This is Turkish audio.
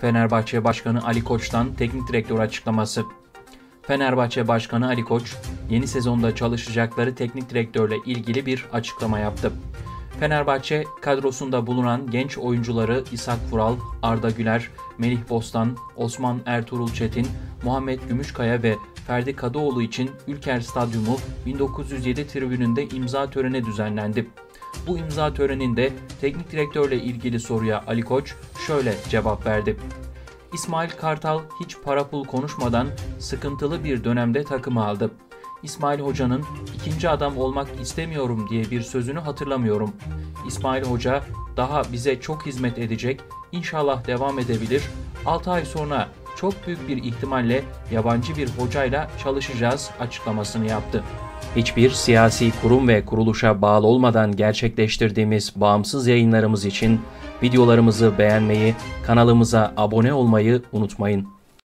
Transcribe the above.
Fenerbahçe Başkanı Ali Koç'tan teknik direktör açıklaması. Fenerbahçe Başkanı Ali Koç, yeni sezonda çalışacakları teknik direktörle ilgili bir açıklama yaptı. Fenerbahçe kadrosunda bulunan genç oyuncuları İshak Vural, Arda Güler, Melih Bostan, Osman Ertuğrul Çetin, Muhammed Gümüşkaya ve Ferdi Kadıoğlu için Ülker Stadyumu 1907 tribününde imza töreni düzenlendi. Bu imza töreninde teknik direktörle ilgili soruya Ali Koç şöyle cevap verdi. İsmail Kartal hiç para pul konuşmadan sıkıntılı bir dönemde takımı aldı. İsmail Hoca'nın ikinci adam olmak istemiyorum diye bir sözünü hatırlamıyorum. İsmail Hoca daha bize çok hizmet edecek, inşallah devam edebilir. 6 ay sonra çok büyük bir ihtimalle yabancı bir hocayla çalışacağız açıklamasını yaptı. Hiçbir siyasi kurum ve kuruluşa bağlı olmadan gerçekleştirdiğimiz bağımsız yayınlarımız için videolarımızı beğenmeyi, kanalımıza abone olmayı unutmayın.